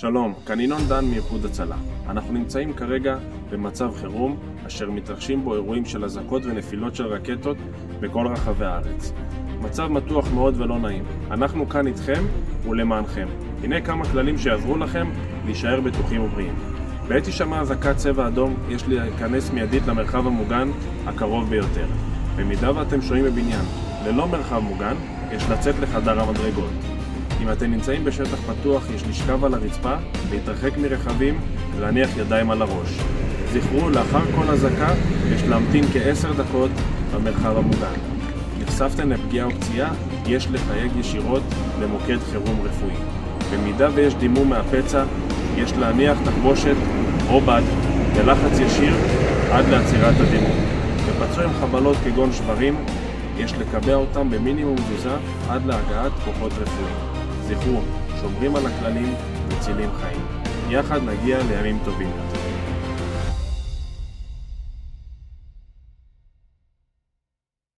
שלום, כאן ינון דן מאיחוד הצלה. אנחנו נמצאים כרגע במצב חירום, אשר מתרחשים בו אירועים של אזעקות ונפילות של רקטות בכל רחבי הארץ. מצב מתוח מאוד ולא נעים. אנחנו כאן איתכם ולמענכם. הנה כמה כללים שיעזרו לכם להישאר בטוחים ובריאים. בעת הישמע אזעקת צבע אדום, יש להיכנס מיידית למרחב המוגן הקרוב ביותר. במידה ואתם שוהים בבניין ללא מרחב מוגן, יש לצאת לחדר המדרגות. אם אתם נמצאים בשטח פתוח, יש לשכב על הרצפה, להתרחק מרכבים ולהניח ידיים על הראש. זכרו, לאחר כל אזעקה יש להמתין כעשר דקות במרחב המוגן. נחשפתם לפגיעה או פציעה, יש לחייג ישירות למוקד חירום רפואי. במידה ויש דימום מהפצע, יש להניח תחבושת או בד בלחץ ישיר עד לעצירת הדימום. בפצוע עם חבלות כגון שברים, יש לקבע אותם במינימום תזוזה עד להגעת כוחות רפואיים. זכרו, שומרים על הכללים, מצילים חיים. יחד נגיע לימים טובים.